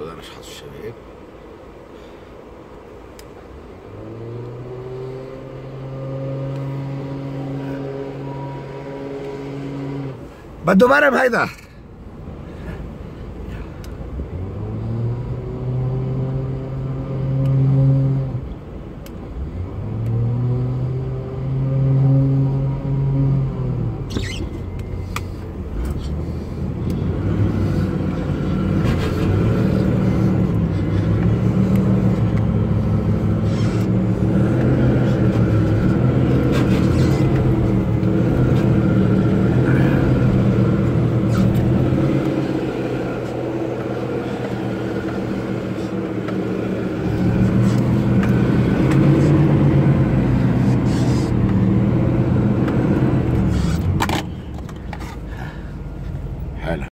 بدأنا نشحط الشباب بده مرم هيدا. Hala.